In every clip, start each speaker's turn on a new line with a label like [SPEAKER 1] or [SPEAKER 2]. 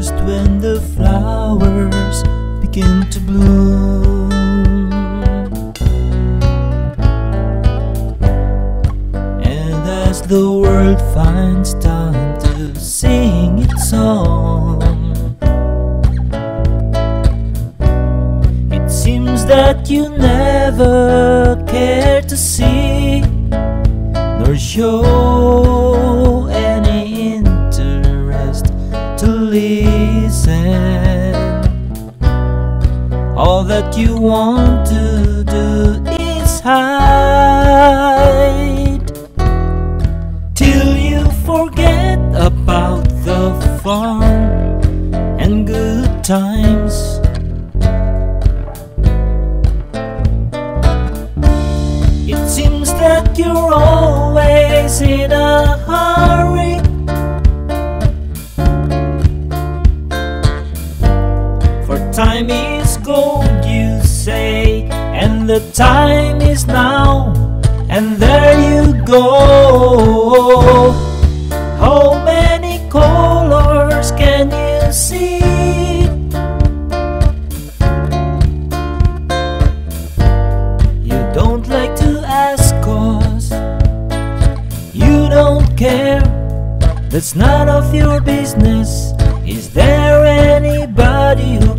[SPEAKER 1] just when the flowers begin to bloom. And as the world finds time to sing its song, it seems that you never care to see nor show. All that you want to do is hide till you forget about the fun and good times. It seems that you're always in a the time is now, and there you go. How many colors can you see? You don't like to ask cause you don't care. That's none of your business. Is there anybody who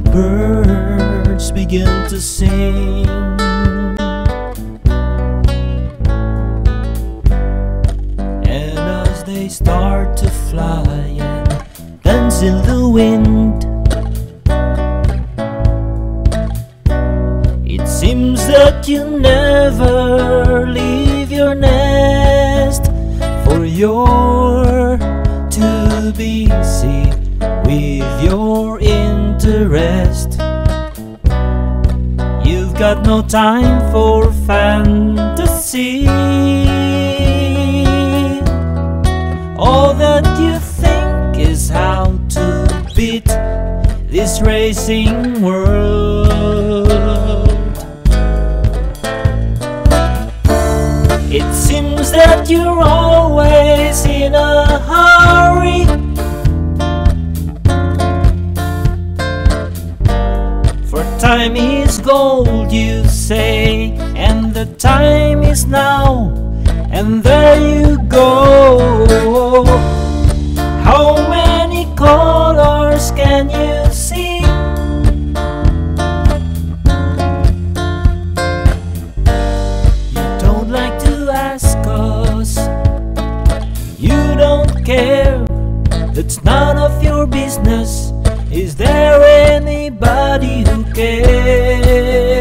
[SPEAKER 1] the birds begin to sing. And as they start to fly and dance in the wind It seems that you never leave your nest For you're interest You've got no time for fantasy you say, and the time is now, and there you go. How many colors can you see? You don't like to ask us, you don't care, that's none of your business. Is there anybody who cares?